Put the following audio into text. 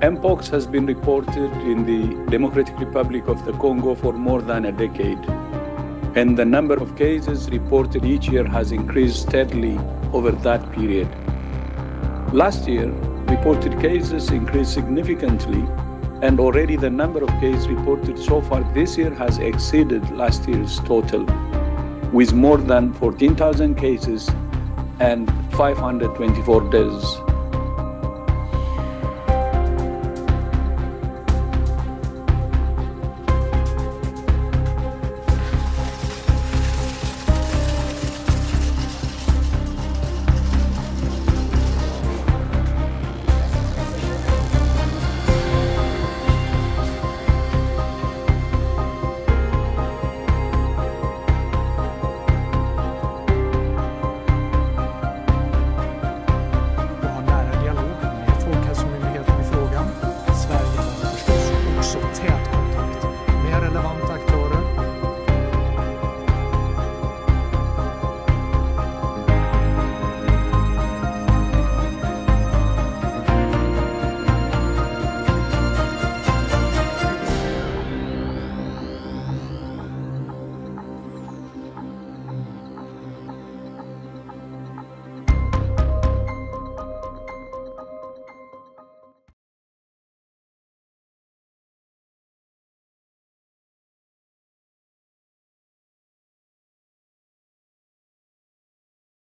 Mpox has been reported in the Democratic Republic of the Congo for more than a decade, and the number of cases reported each year has increased steadily over that period. Last year, reported cases increased significantly, and already the number of cases reported so far this year has exceeded last year's total, with more than 14,000 cases and 524 deaths. 手枪。